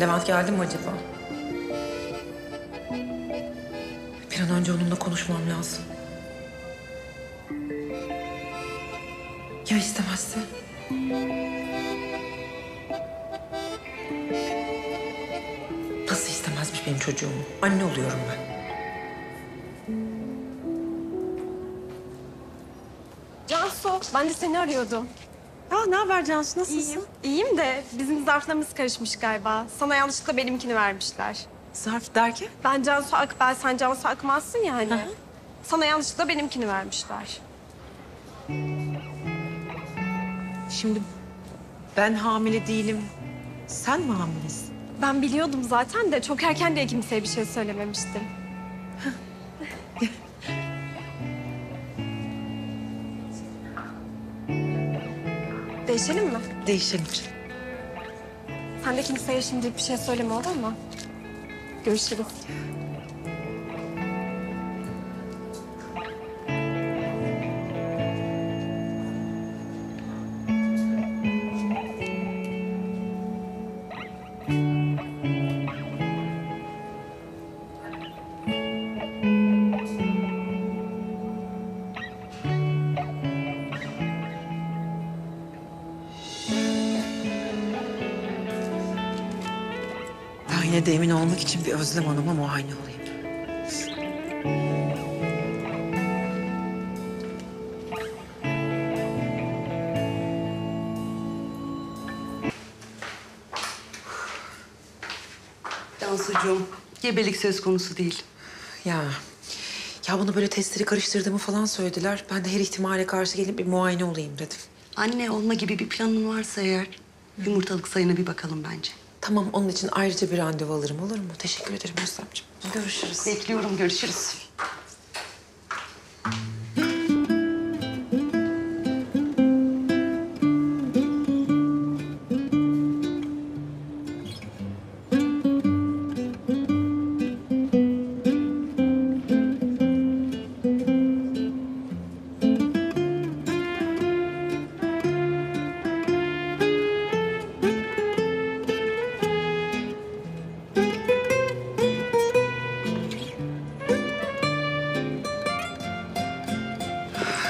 Levent geldi mi acaba? Bir an önce onunla konuşmam lazım. Ya istemezse? Nasıl istemezmiş benim çocuğumu? Anne oluyorum ben. Cansu, ben de seni arıyordum. Ne haber Cansu? Nasılsın? İyiyim. İyiyim de bizim zarflarımız karışmış galiba. Sana yanlışlıkla benimkini vermişler. Zarf derken? Ben Cansu Akbel, sen Cansu Akmaz'sın ya hani. Sana yanlışlıkla benimkini vermişler. Şimdi ben hamile değilim. Sen mi hamilesin? Ben biliyordum zaten de çok erken diye kimseye bir şey söylememiştim. Değişelim mi? Değişelim. Sen de kimseye şimdilik bir şey söyleme olur mu? Görüşürüz. Yine de emin olmak için bir Özlem Hanım'a muayene olayım. Cansucuğum, gebelik söz konusu değil. Ya, ya bana böyle testleri karıştırdığımı falan söylediler. Ben de her ihtimale karşı gelip bir muayene olayım dedim. Anne olma gibi bir planın varsa eğer yumurtalık sayına bir bakalım bence. Tamam, onun için ayrıca bir randevu alırım olur mu? Teşekkür ederim Özlemciğim. Görüşürüz. Bekliyorum, görüşürüz.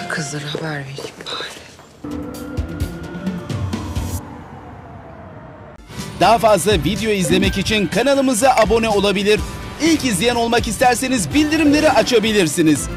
Kızlara haber vereyim bari. Daha fazla video izlemek için kanalımıza abone olabilir. İlk izleyen olmak isterseniz bildirimleri açabilirsiniz.